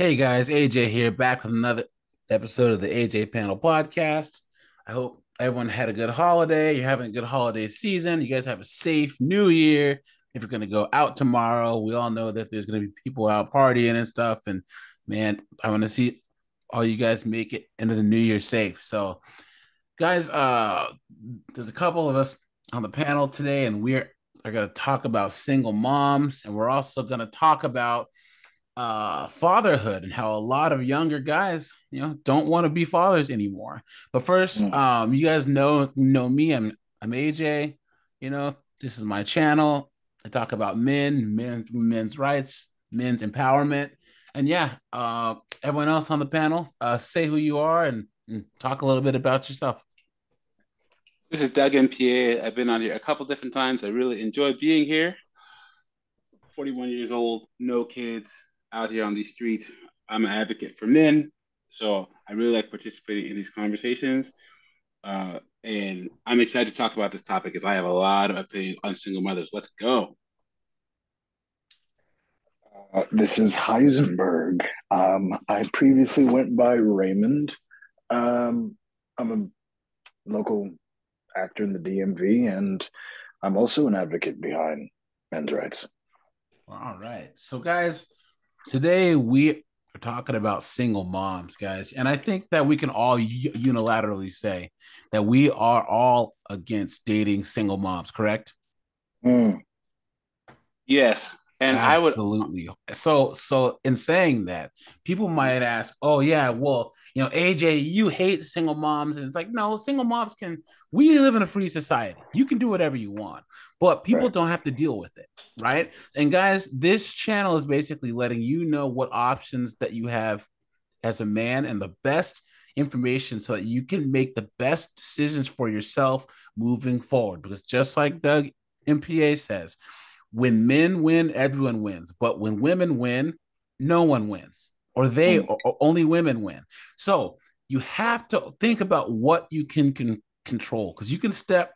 Hey guys, AJ here, back with another episode of the AJ Panel Podcast. I hope everyone had a good holiday. You're having a good holiday season. You guys have a safe new year. If you're going to go out tomorrow, we all know that there's going to be people out partying and stuff. And man, I want to see all you guys make it into the new year safe. So, guys, uh, there's a couple of us on the panel today, and we're are going to talk about single moms, and we're also going to talk about uh fatherhood and how a lot of younger guys you know don't want to be fathers anymore. But first mm. um you guys know know me. I'm i'm aj you know this is my channel. I talk about men men men's rights men's empowerment. And yeah uh everyone else on the panel uh say who you are and, and talk a little bit about yourself. This is doug mpa i've been on here a couple different times. I really enjoy being here. 41 years old no kids out here on these streets. I'm an advocate for men, so I really like participating in these conversations. Uh, and I'm excited to talk about this topic because I have a lot of opinion on single mothers. Let's go. Uh, this is Heisenberg. Um, I previously went by Raymond. Um, I'm a local actor in the DMV, and I'm also an advocate behind men's rights. All right. So, guys, Today we are talking about single moms, guys, and I think that we can all unilaterally say that we are all against dating single moms. Correct? Mm. Yes. And absolutely. I would absolutely so so in saying that, people might ask, "Oh yeah, well, you know, AJ, you hate single moms," and it's like, no, single moms can. We live in a free society. You can do whatever you want, but people right. don't have to deal with it, right? And guys, this channel is basically letting you know what options that you have as a man and the best information so that you can make the best decisions for yourself moving forward. Because just like Doug MPA says when men win, everyone wins. But when women win, no one wins, or they mm. or, or only women win. So you have to think about what you can, can control. Because you can step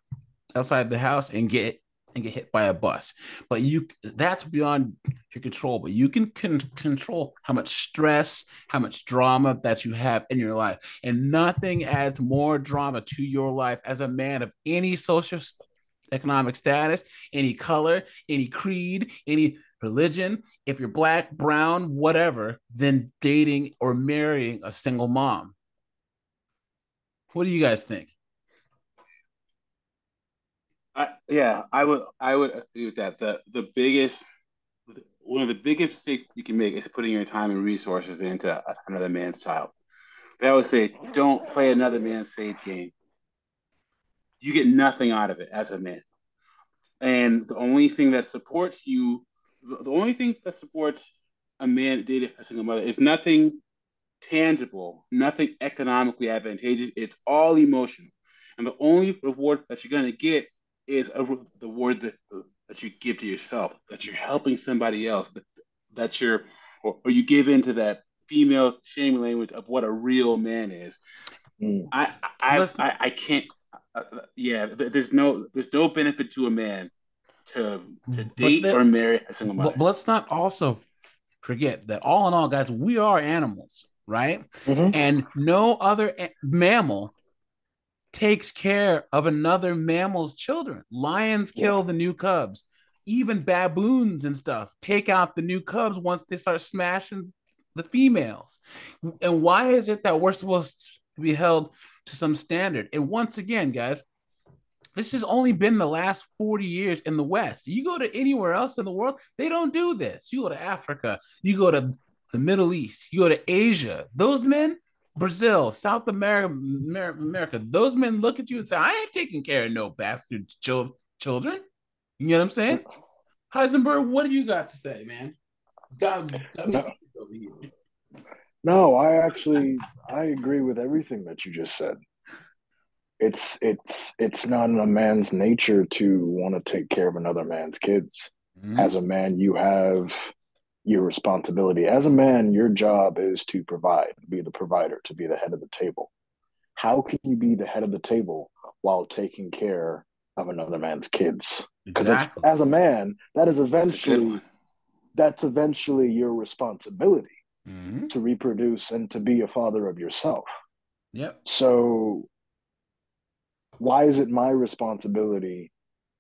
outside the house and get and get hit by a bus. But you that's beyond your control. But you can, can control how much stress how much drama that you have in your life. And nothing adds more drama to your life as a man of any social economic status, any color, any creed, any religion, if you're black, brown, whatever, than dating or marrying a single mom. What do you guys think? I, yeah, I would I would agree with that. The the biggest one of the biggest mistakes you can make is putting your time and resources into another man's child. But I would say don't play another man's save game you get nothing out of it as a man. And the only thing that supports you, the, only thing that supports a man dating a single mother is nothing tangible, nothing economically advantageous. It's all emotional. And the only reward that you're going to get is a, the reward that, that you give to yourself, that you're helping somebody else, that, that you're, or, or you give into that female shame language of what a real man is. Mm. I, I, I, I, can't uh, yeah, there's no there's no benefit to a man to to date there, or marry a single mother. But let's not also forget that all in all, guys, we are animals, right? Mm-hmm. And no other a- mammal takes care of another mammal's children. Lions kill yeah. the new cubs. Even baboons and stuff take out the new cubs once they start smashing the females. And why is it that we're supposed to be held to some standard. And once again, guys, this has only been the last 40 years in the West. You go to anywhere else in the world, they don't do this. You go to Africa, you go to the Middle East, you go to Asia. Those men, Brazil, South America, America, those men look at you and say, I ain't taking care of no bastard children. You know what I'm saying? Heisenberg, what do you got to say, man? Got, got no. No, I actually I agree with everything that you just said. It's it's it's not in a man's nature to want to take care of another man's kids. Mm-hmm. As a man, you have your responsibility. As a man, your job is to provide, be the provider, to be the head of the table. How can you be the head of the table while taking care of another man's kids? Because exactly. as a man, that is eventually that's, that's eventually your responsibility mm-hmm. to reproduce and to be a father of yourself. Yep. So why is it my responsibility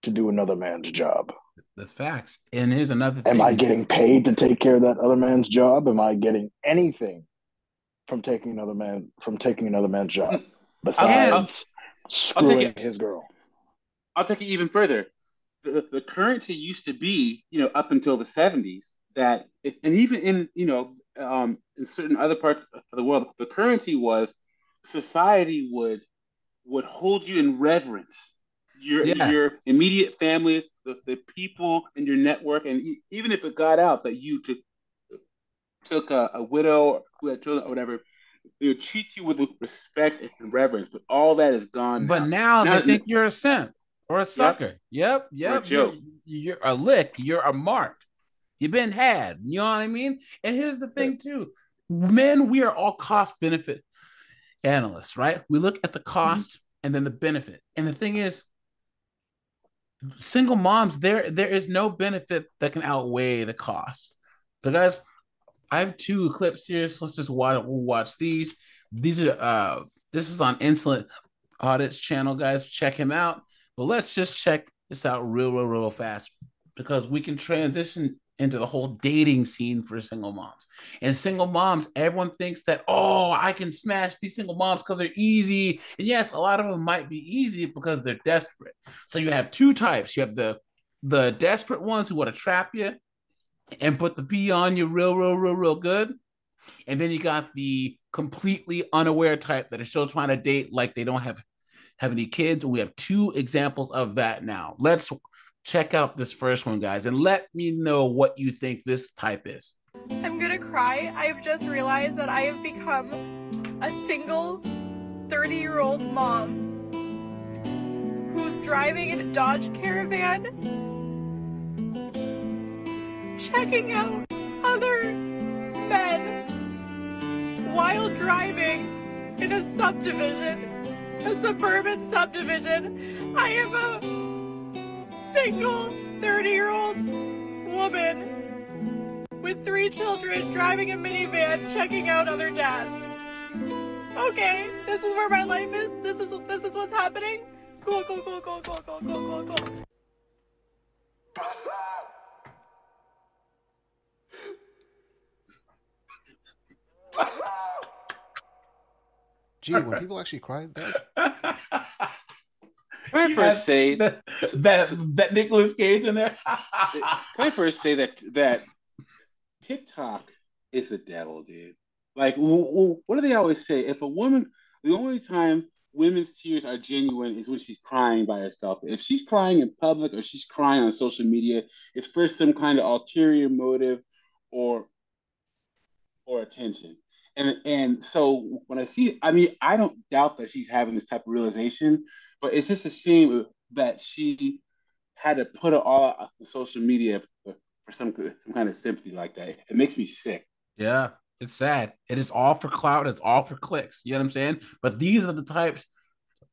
to do another man's job? That's facts. And here's another thing. Am I getting paid to take care of that other man's job? Am I getting anything from taking another man from taking another man's job besides I'll, screwing it, his girl? I'll take it even further. The, the currency used to be, you know, up until the 70s that, it, and even in, you know, um, in certain other parts of the world, the currency was society would would hold you in reverence. Your yeah. your immediate family, the, the people in your network, and even if it got out that you took took a, a widow who had children or whatever, they would treat you with respect and reverence. But all that is gone. But now, now they think you're a simp or a sucker. Yep, yep. You're, you're, a lick. You're a mark. You've been had. You know what I mean? And here's the thing, too. Men, we are all cost benefit analysts, right? We look at the mm-hmm. cost mm-hmm. and then the benefit. And the thing is, single moms, there there is no benefit that can outweigh the cost. Because I have two clips here, so let's just watch, watch these. These are uh this is on Insolent Audits channel, guys. Check him out. But let's just check this out real, real, real fast because we can transition into the whole dating scene for single moms. And single moms, everyone thinks that, oh, I can smash these single moms because they're easy. And yes, a lot of them might be easy because they're desperate. So you have two types. You have the the desperate ones who want to trap you and put the P on you real, real, real, real good. And then you got the completely unaware type that are still trying to date like they don't have have any kids. We have two examples of that now. Let's check out this first one, guys, and let me know what you think this type is. I'm gonna cry. I've just realized that I have become a single 30 year old mom who's driving in a Dodge Caravan, checking out other men while driving in a subdivision, a suburban subdivision. I am a single 30 year old woman with three children driving a minivan checking out other dads. Okay, this is where my life is. This is this is what's happening. Cool, cool, cool, cool, cool, cool, cool, cool, cool. Gee, when people actually cry, can I first say that that, that Nicolas Cage in there? can I first say that that TikTok is the devil, dude? Like, what do they always say? If a woman, the only time women's tears are genuine is when she's crying by herself. If she's crying in public or she's crying on social media, it's for some kind of ulterior motive or or attention. And and so when I see, I mean, I don't doubt that she's having this type of realization, but it's just a shame that she had to put it all on social media for, for some some kind of sympathy like that. It makes me sick. Yeah, it's sad. It is all for clout. It's all for clicks. You know what I'm saying? But these are the types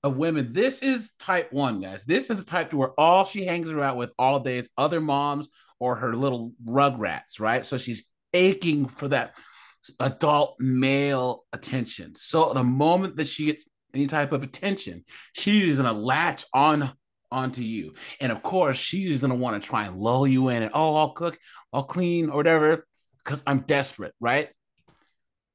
of women. This is type one, guys. This is the type to where all she hangs around with all day is other moms or her little rugrats, right? So she's aching for that adult male attention. So the moment that she gets any type of attention, she is gonna latch on onto you. And of course, she's gonna want to try and lull you in and oh, I'll cook, I'll clean, or whatever, because I'm desperate, right?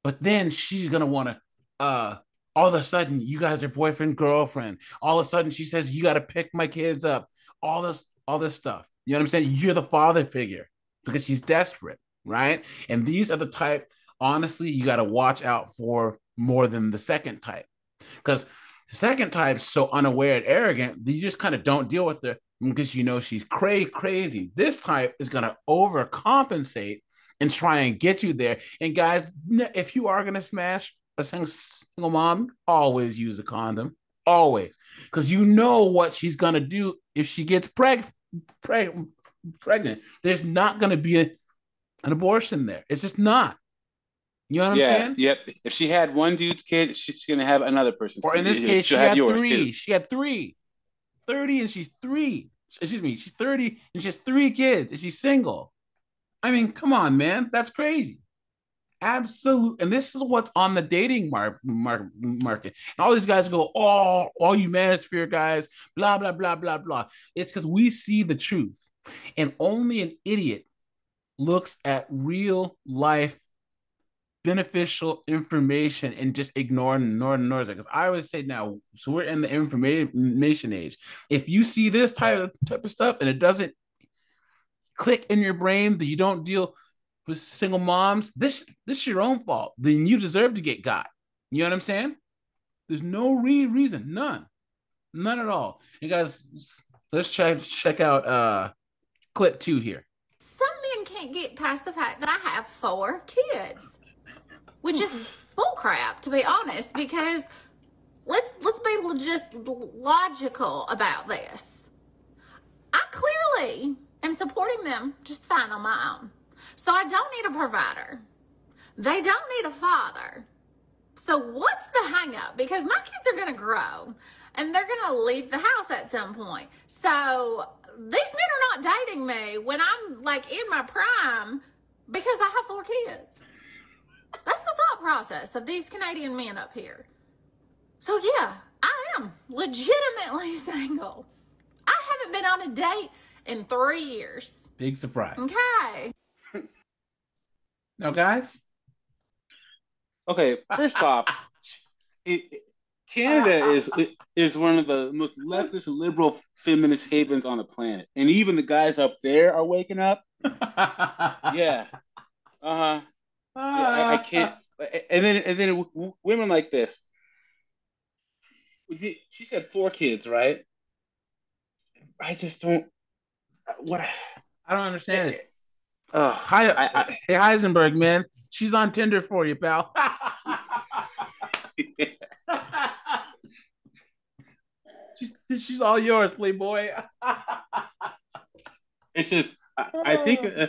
But then she's gonna want to uh all of a sudden you guys are boyfriend, girlfriend. All of a sudden she says you gotta pick my kids up, all this, all this stuff. You know what I'm saying? You're the father figure because she's desperate, right? And these are the type, honestly, you gotta watch out for more than the second type because the second type's so unaware and arrogant you just kind of don't deal with her because mm, you know she's cray crazy. This type is gonna overcompensate and try and get you there. And guys, if you are gonna smash a single mom, always use a condom. Always. Because you know what she's gonna do if she gets preg- preg- pregnant. There's not gonna be a, an abortion there. It's just not. You know what yeah, I'm saying? Yep. If she had one dude's kid, she's gonna have another person's. Or in this case, she had three. Too. She had three. 30 and she's three. Excuse me, she's 30 and she has three kids and she's single. I mean, come on, man. That's crazy. Absolute, and this is what's on the dating mar- mar- market. And all these guys go, "Oh, all you manosphere guys, blah blah blah blah blah." It's because we see the truth, and only an idiot looks at real life beneficial information and just ignore ignore ignores it. Because I always say now, so we're in the information age. If you see this type of type of stuff and it doesn't click in your brain that you don't deal with single moms, this this is your own fault. Then you deserve to get got. You know what I'm saying? There's no re- reason, none, none at all. You guys, let's check check out uh clip two here. Some men can't get past the fact that I have four kids, which is bullcrap, to be honest. Because let's let's be able to just logical about this. I clearly am supporting them just fine on my own. So I don't need a provider. They don't need a father. So what's the hang up? Because my kids are going to grow and they're going to leave the house at some point. So these men are not dating me when I'm like in my prime because I have four kids. That's the thought process of these Canadian men up here. So yeah, I am legitimately single. I haven't been on a date in three years. Big surprise. Okay. Now, guys. Okay, first off, it, Canada is is one of the most leftist, liberal, feminist havens on the planet, and even the guys up there are waking up. yeah, uh huh. Yeah, I, I, can't. And then and then women like this. She said four kids, right? I just don't. What? I don't understand it. Uh, Hi, I, I, hey Heisenberg, man, she's on Tinder for you, pal. she's, she's all yours, Playboy. it's just, I, I think uh,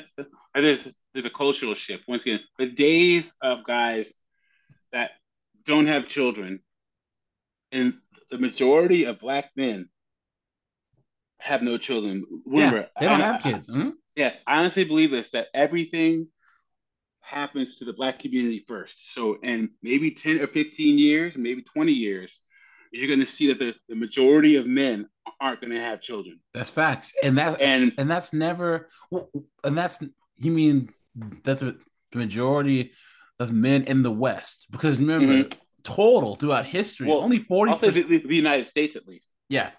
there's there's a cultural shift. Once again, the days of guys that don't have children, and the majority of black men have no children. Remember, yeah, they don't I, have kids. Mm-hmm. Yeah, I honestly believe this that everything happens to the black community first. So, and maybe 10 or 15 years, maybe 20 years, you're going to see that the, the majority of men aren't going to have children. That's facts. And that, and, and that's never, and that's, you mean that the, majority of men in the West, because remember, mm-hmm. total throughout history, well, only 40 I'll say the, the United States at least. Yeah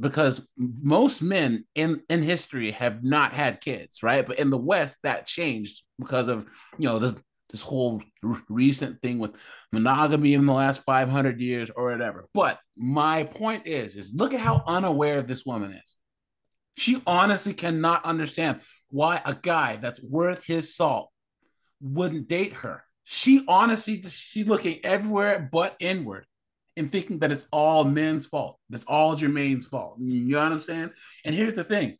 because most men in in history have not had kids, right? But in the West, that changed because of you know this this whole r- recent thing with monogamy in the last 500 years or whatever. But my point is, is look at how unaware this woman is. She honestly cannot understand why a guy that's worth his salt wouldn't date her. She honestly, she's looking everywhere but inward and thinking that it's all men's fault. That's all Jermaine's fault. You know what I'm saying? And here's the thing,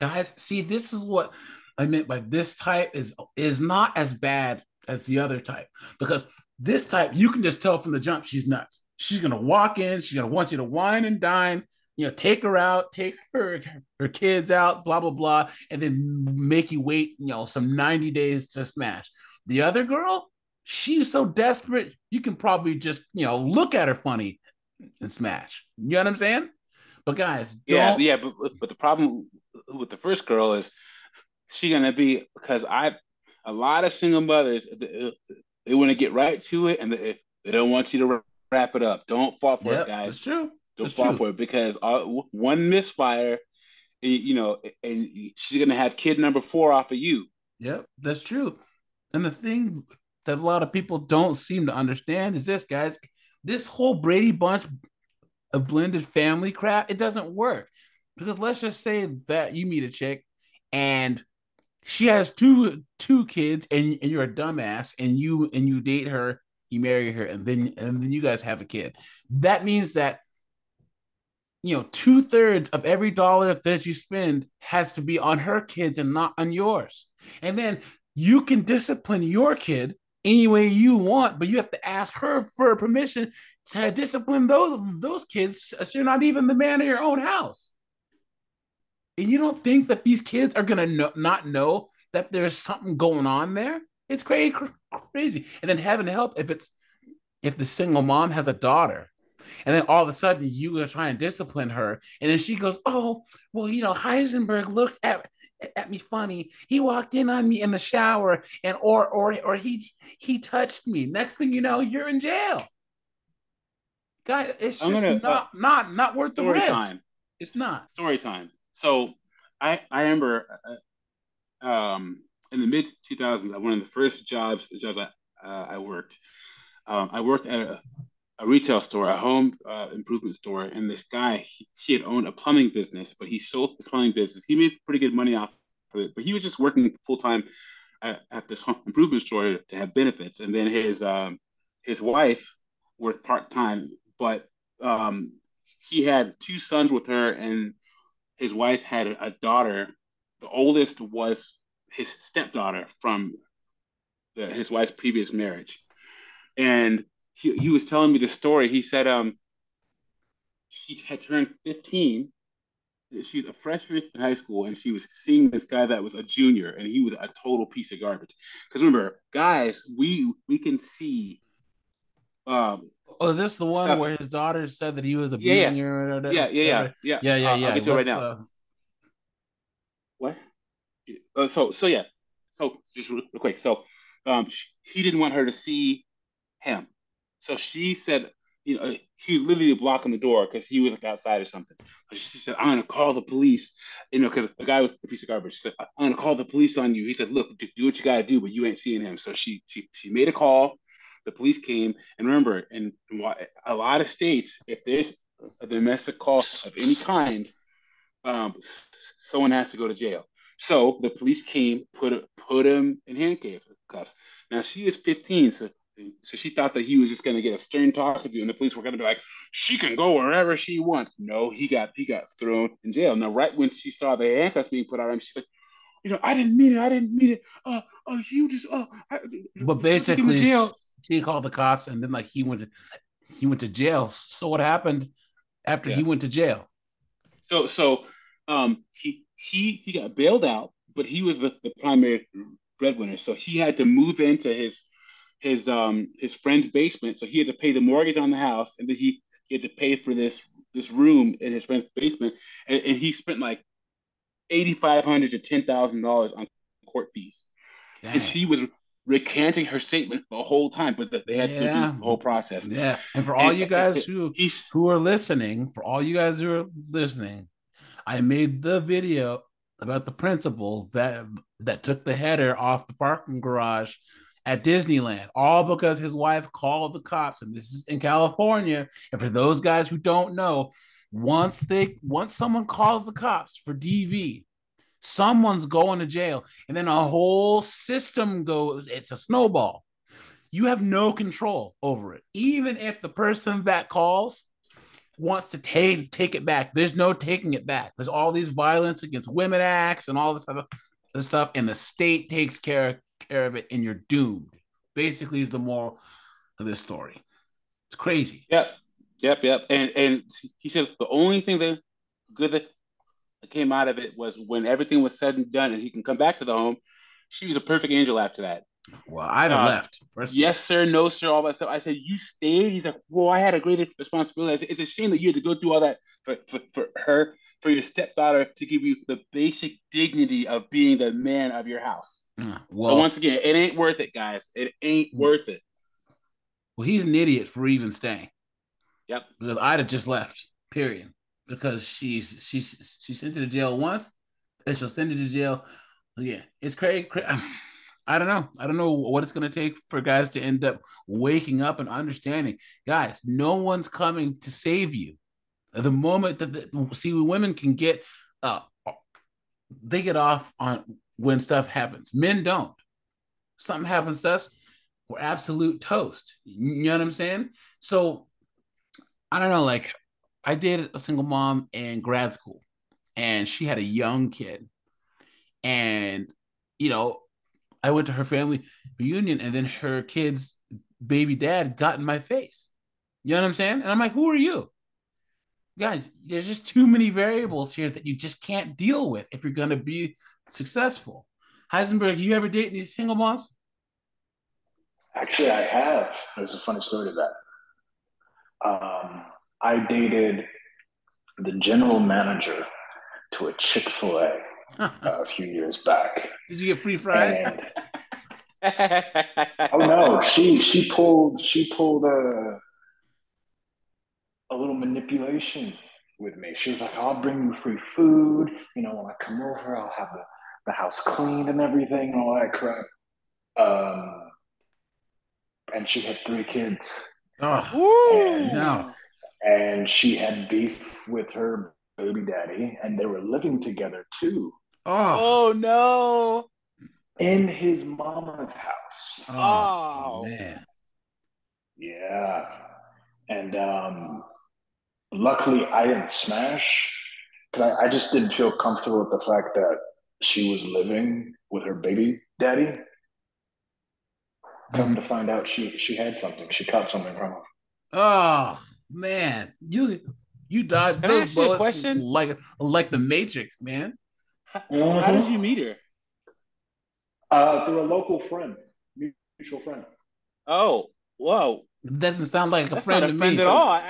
guys. See, this is what I meant by this type is is not as bad as the other type because this type you can just tell from the jump she's nuts. She's gonna walk in. She's gonna want you to wine and dine. You know, take her out, take her her kids out, blah blah blah, and then make you wait. You know, some ninety days to smash. The other girl, she's so desperate, you can probably just, you know, look at her funny and smash. You know what I'm saying? But guys, yeah, yeah, but but the problem with the first girl is she gonna be because I a lot of single mothers they, they want to get right to it and they, they don't want you to wrap it up. Don't fall for yep, it, guys. That's true. Don't that's fall true. for it because uh, one misfire, eh, you know, and she's gonna have kid number four off of you. Yep, that's true. And the thing that a lot of people don't seem to understand is this, guys. This whole Brady Bunch of blended family crap, it doesn't work. Because let's just say that you meet a chick and she has two two kids and, and you're a dumbass and you and you date her, you marry her, and then and then you guys have a kid. That means that you know two thirds of every dollar that you spend has to be on her kids and not on yours. And then you can discipline your kid any way you want, but you have to ask her for permission to discipline those those kids. So you're not even the man of your own house, and you don't think that these kids are gonna know, not know that there's something going on there. It's crazy, crazy. And then heaven help if it's if the single mom has a daughter, and then all of a sudden you are trying to discipline her, and then she goes, "Oh, well, you know, Heisenberg looked at at me funny. He walked in on me in the shower, and or or or he he touched me. Next thing you know, you're in jail." Guy, it's just gonna, not uh, not not worth the story risk. time. It's not. story time. So I I remember uh, um, in the mid 2000s, I one of the first jobs jobs I, uh, I worked. Um, I worked at a, a retail store, a home uh, improvement store, and this guy he, he, had owned a plumbing business, but he sold the plumbing business. He made pretty good money off of it, but he was just working full time at, at, this home improvement store to have benefits. And then his um, his wife worked part time, but um, he had two sons with her, and his wife had a, daughter. The oldest was his stepdaughter from the, his wife's previous marriage, and he, he was telling me the story. He said, um, she had turned fifteen. She's a freshman in high school, and she was seeing this guy that was a junior, and he was a total piece of garbage. Because remember, guys, we we can see um, Oh, is this the one Stuff. where his daughter said that he was Yeah, yeah. her? or yeah, yeah, yeah, yeah, yeah, yeah, Uh, yeah. I'll get to it right now. uh, What? Uh, so so yeah. So just real quick. So um, sh- he didn't want her to see him. So she said, you know, he was literally blocking the door because he was like outside or something. She said, I'm gonna call the police. You know, because the guy was a piece of garbage. She said, I'm gonna call the police on you. He said, Look, do what you gotta do, but you ain't seeing him. So she she she made a call. The police came, and remember, in a lot of states, if there's a domestic call of any kind, um, someone has to go to jail. So the police came, put put him in handcuffs. Now she is 15, so so she thought that he was just going to get a stern talk with you, and the police were going to be like, "She can go wherever she wants." No, he got he got thrown in jail. Now, right when she saw the handcuffs being put on him, she's like, "You know, I didn't mean it. I didn't mean it. Oh, oh, you just oh." I, but basically, she called the cops, and then like he went to he went to jail. So what happened after he went to jail? So so um he he he got bailed out, but he was the, the primary breadwinner. So he had to move into his his um his friend's basement. So he had to pay the mortgage on the house, and then he, he had to pay for this this room in his friend's basement, and, and he spent like eighty five hundred to ten thousand dollars on court fees. Dang. And she was recanting her statement the whole time, but they had to go Yeah. the whole process. yeah, and for all And- you guys who He's who are listening, for all you guys who are listening, I made the video about the principal that that took the header off the parking garage at Disneyland, all because his wife called the cops, and this is in California. And for those guys who don't know, once they once someone calls the cops for DV, someone's going to jail, and then a whole system goes. It's a snowball. You have no control over it, even if the person that calls wants to take take it back. There's no taking it back. There's all these violence against women acts and all this other stuff, and the state takes care care of it, and you're doomed. Basically, is the moral of this story. It's crazy. Yep, yep, yep. And and he said the only thing that good that came out of it was when everything was said and done, and he can come back to the home. She was a perfect angel after that. Well, I'd have Uh, left. All. Yes, sir. No, sir. All that stuff. I said you stayed. He's like, well, I had a greater responsibility. Said, it's a shame that you had to go through all that for, for, for her, for your stepdaughter to give you the basic dignity of being the man of your house. Yeah, so once again, it ain't worth it, guys. It ain't mm. worth it. well, he's an idiot for even staying. Yep. Because I'd have just left. Period. Because she's she's she's sent to the jail once, and she'll send you to jail. Yeah, it's crazy. I don't know. I don't know what it's going to take for guys to end up waking up and understanding. Guys, no one's coming to save you. The moment that the, see women can get uh they get off on when stuff happens. Men don't. Something happens to us, we're absolute toast. You know what I'm saying? So I don't know, like I did a single mom in grad school and she had a young kid. And you know, I went to her family reunion and then her kid's baby dad got in my face. You know what I'm saying? And I'm like, who are you? Guys, there's just too many variables here that you just can't deal with if you're going to be successful. Heisenberg, you ever date these single moms? Actually, I have. There's a funny story to that. Um, I dated the general manager to a Chick Fil A uh, a few years back. Did you get free fries? And, oh no, she she pulled she pulled a a little manipulation with me. She was like, "I'll bring you free food. You know, when I come over, I'll have the, the house cleaned and everything and all that crap." Um, and she had three kids. Oh and, no! And she had beef with her baby daddy, and they were living together too. Oh, oh no! in his mama's house. oh, Oh. man! Yeah. And um, luckily, I didn't smash because I, I just didn't feel comfortable with the fact that she was living with her baby daddy. Come to find out, she she had something. She caught something from him. Oh man, you you dodged Can I those ask you a bullets question? like like the Matrix, man. How did you meet her? Uh, through a local friend, mutual friend. Oh, whoa! Doesn't sound like a That's friend not to friend me. at all.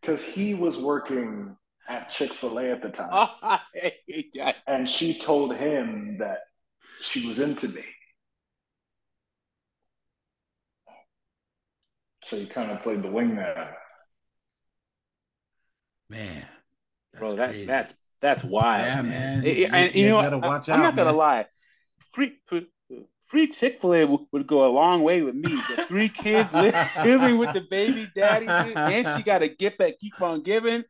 Because he was working at Chick Fil A at the time, Oh, I hate that. and she told him that she was into me. So he kind of played the wingman. man, that's bro. That crazy. that's that's wild. yeah, man. Eh, and you, you know, gotta watch I, am out, not gonna man. lie. Free free, Chick Fil A would, would go a long way with me. The three kids li- living with the baby daddy, and she got a gift that keep on giving.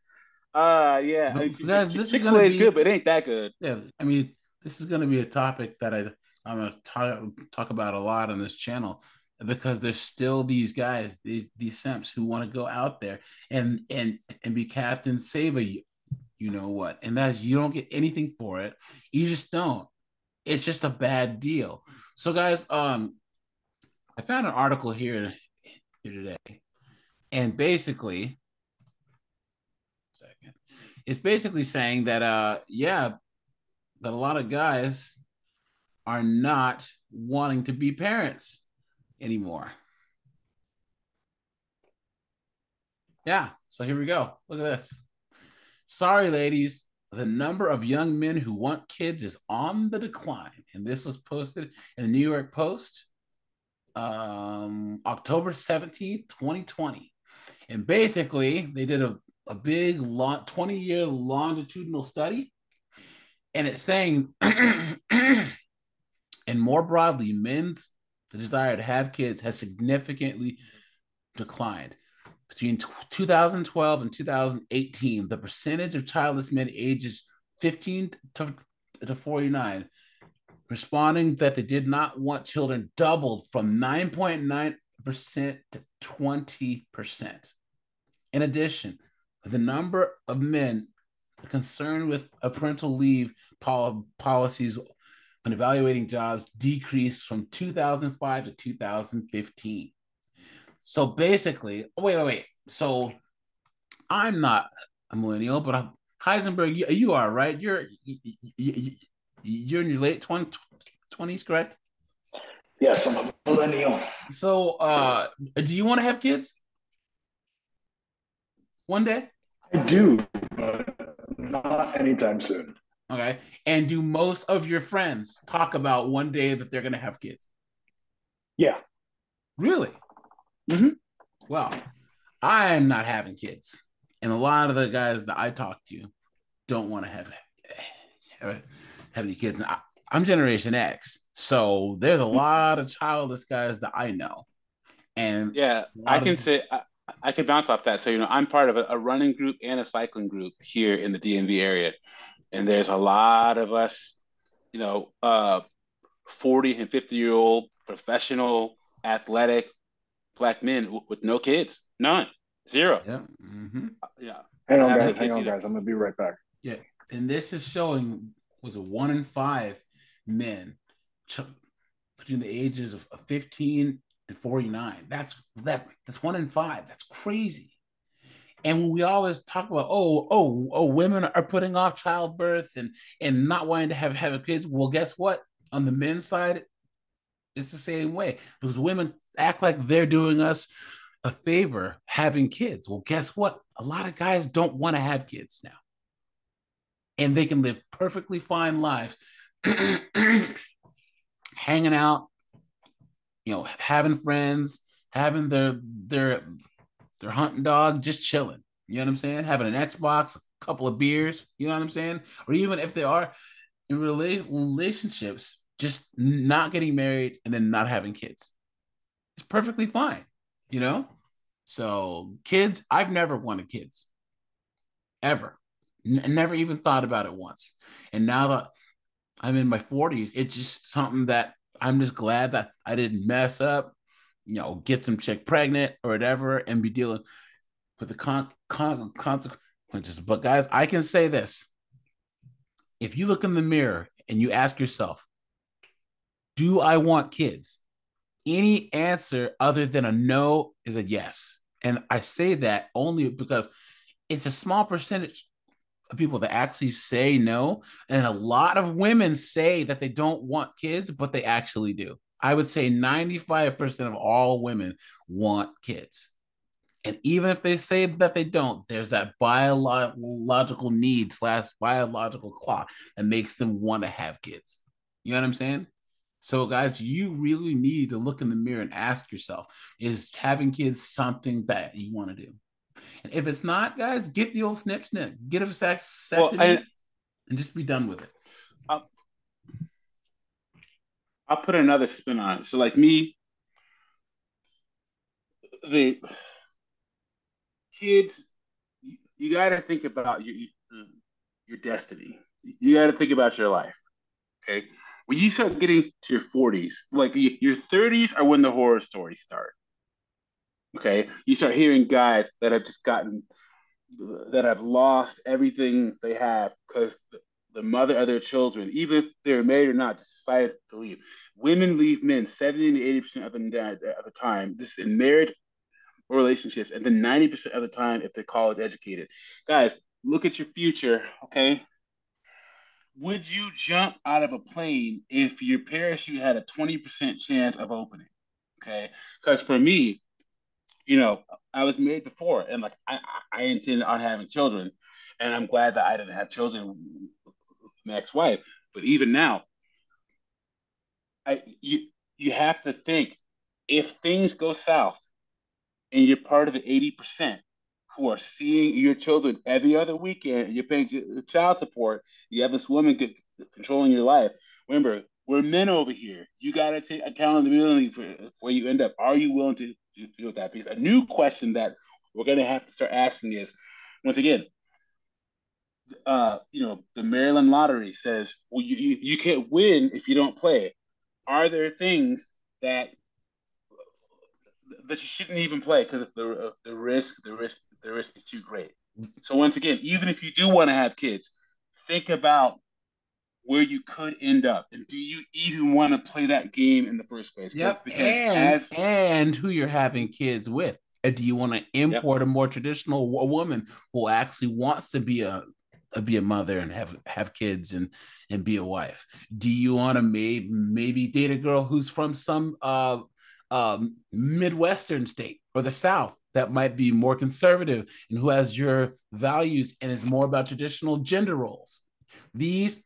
Uh, yeah. I mean, this is Chick Fil A is good, but it ain't that good. Yeah, I mean, this is going to be a topic that I I'm going to talk talk about a lot on this channel because there's still these guys, these these simps who want to go out there and and and be Captain Save a you, you know what, and that's you don't get anything for it. You just don't. It's just a bad deal. So, guys, um, I found an article here here today, and basically, second, it's basically saying that uh, yeah, that a lot of guys are not wanting to be parents anymore. Yeah, so here we go. Look at this. Sorry, ladies. The number of young men who want kids is on the decline. And this was posted in the New York Post um, October 17th, 2020. And basically, they did a, a big 20 year longitudinal study. And it's saying, and more broadly, men's desire to have kids has significantly declined. Between 2012 and 2018, the percentage of childless men ages 15 to, to 49 responding that they did not want children doubled from 9.9% to 20%. In addition, the number of men concerned with parental leave pol- policies when evaluating jobs decreased from 2005 to 2015. So basically, wait, wait, wait. So I'm not a millennial, but I'm, Heisenberg, you, you are right. You're you, you're in your late 20, 20s, correct? Yes, I'm a millennial. So, uh, do you want to have kids one day? I do, but not anytime soon. Okay. And do most of your friends talk about one day that they're going to have kids? Yeah. Really? Well, I am not having kids. And a lot of the guys that I talk to don't want to have, have, have any kids. I, I'm Generation X. So there's a lot of childless guys that I know. And Yeah, I of- can say I, I can bounce off that. So you know, I'm part of a, a running group and a cycling group here in the DMV area, and there's a lot of us, you know, uh, 40 and 50 year old professional athletic black men w- with no kids, none, zero. yeah. mhm. Yeah, Hang on, guys. Hang on, either. guys. I'm gonna be right back. Yeah, and this is showing was a one in five men ch- between the ages of, of 15 and 49 that's that that's one in five that's crazy and when we always talk about oh oh oh women are putting off childbirth and and not wanting to have have kids well guess what on the men's side It's the same way because women act like they're doing us a favor having kids. Well, guess what? A lot of guys don't want to have kids now. And they can live perfectly fine lives hanging out, you know, having friends, having their their their hunting dog, just chilling. You know what I'm saying? Having an Xbox, a couple of beers. You know what I'm saying? Or even if they are in rela- relationships, just not getting married and then not having kids. It's perfectly fine. You know. So kids, I've never wanted kids, ever. N- never even thought about it once. And now that I'm in my 40s, it's just something that I'm just glad that I didn't mess up, you know, get some chick pregnant or whatever, and be dealing with the con- con- consequences. But guys, I can say this: if you look in the mirror and you ask yourself, "Do I want kids?" Any answer other than a no is a yes. And I say that only because it's a small percentage of people that actually say no. And a lot of women say that they don't want kids, but they actually do. I would say 95% of all women want kids. And even if they say that they don't, there's that biological need slash biological clock that makes them want to have kids. You know what I'm saying? So, guys, you really need to look in the mirror and ask yourself is having kids something that you want to do? And if it's not, guys, get the old snip snip, get a sex well, and just be done with it. I'll, I'll put another spin on it. So, like me, the kids, you, you got to think about your your destiny. You got to think about your life. Okay, when you start getting to your forties, like your thirties, are when the horror stories start. Okay, you start hearing guys that have just gotten that have lost everything they have because the mother of their children, even if they're married or not, decided to leave. Women leave men 70 to 80 percent of the of the time. This is in marriage or relationships, and then 90 percent of the time if they're college educated. Guys, look at your future. Okay, would you jump out of a plane if your parachute had a 20% chance of opening? Okay, because for me, you know, I was married before, and like I, I intended on having children, and I'm glad that I didn't have children my ex-wife. But even now, I you you have to think if things go south, and you're part of the eighty percent who are seeing your children every other weekend, you're paying child support, you have this woman controlling your life. Remember, we're men over here. You got to take accountability for where you end up. Are you willing to deal with that piece? A new question that we're going to have to start asking is, once again, uh, you know, the Maryland lottery says, well, you, you, you can't win if you don't play. Are there things that that you shouldn't even play because of the the risk the risk the risk is too great. So once again, even if you do want to have kids, think about where you could end up, and do you even want to play that game in the first place? Yep. Because and as, and who you're having kids with. And do you want to import yep. a more traditional woman who actually wants to be a, be a mother and have have kids and and be a wife? Do you want to maybe maybe date a girl who's from some uh um, midwestern state or the south that might be more conservative and who has your values and is more about traditional gender roles. These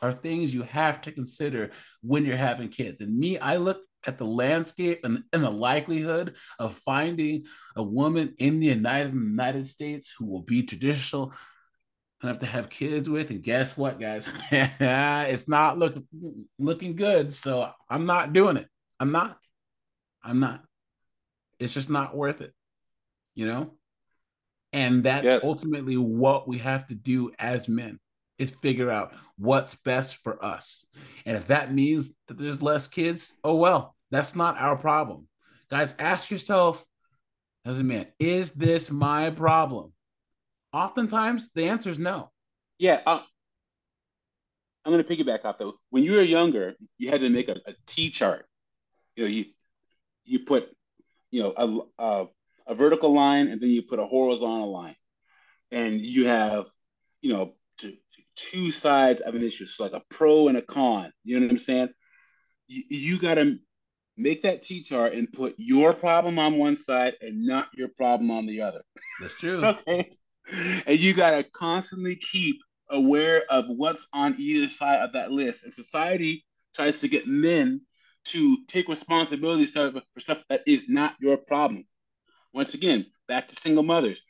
are things you have to consider when you're having kids. And me, I look at the landscape and, and the likelihood of finding a woman in the United, United States who will be traditional enough to have kids with. And guess what, guys? it's not looking looking good. So I'm not doing it. I'm not. I'm not. It's just not worth it, you know? And that's yep. ultimately what we have to do as men is figure out what's best for us. And if that means that there's less kids, oh well, that's not our problem. Guys, ask yourself as a man, is this my problem? Oftentimes the answer is no. Yeah, uh, I'm going to piggyback off though. When you were younger, you had to make a, a T chart. You know, you you put you know a, a, a vertical line and then you put a horizontal line, and you have you know two, two sides of an issue. It's like a pro and a con. You know what I'm saying? You, you got to make that T chart and put your problem on one side and not your problem on the other. That's true. okay. And you got to constantly keep aware of what's on either side of that list. And society tries to get men to take responsibility for stuff that is not your problem. Once again, back to single mothers.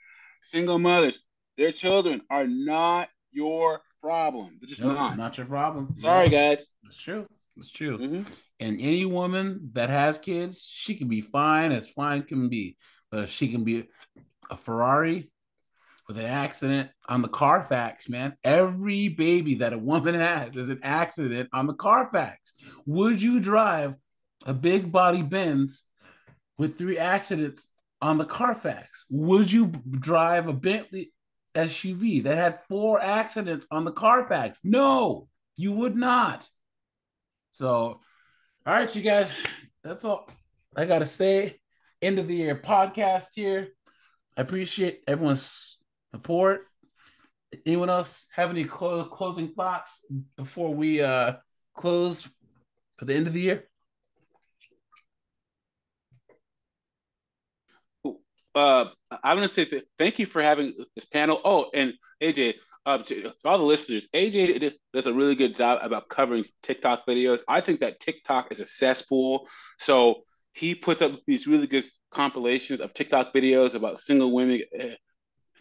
Single mothers, their children are not your problem. They're just Nope, not. not your problem. Sorry, Yeah, guys. It's true. It's true. Mhm. And any woman that has kids, she can be fine as fine can be. But if she can be a Ferrari with an accident on the Carfax, man, every baby that a woman has is an accident on the Carfax. Would you drive a big body Benz with three accidents on the Carfax? Would you drive a Bentley SUV that had four accidents on the Carfax? No, you would not. So, all right, you guys, that's all I got to say. End of the year podcast here. I appreciate everyone's support. Anyone else have any clo- closing thoughts before we uh close for the end of the year? Uh, I'm going to say th- thank you for having this panel. Oh, and AJ, uh, to, all the listeners, AJ does a really good job about covering TikTok videos. I think that TikTok is a cesspool. So he puts up these really good compilations of TikTok videos about single women uh,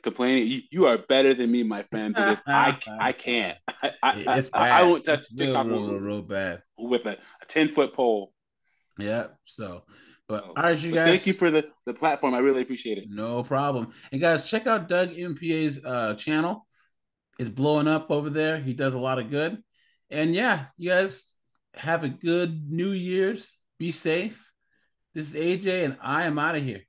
complaining. You, you are better than me, my friend, because I I can't. I, I, It's I, bad. I won't touch It's TikTok real, real, real bad. with a, a 10 foot pole. Yeah. So, but all right, you But guys. thank you for the, the platform. I really appreciate it. No problem. And guys, check out Doug MPA's uh, channel. It's blowing up over there. He does a lot of good. And yeah, you guys have a good New Year's. Be safe. This is AJ, and I am out of here.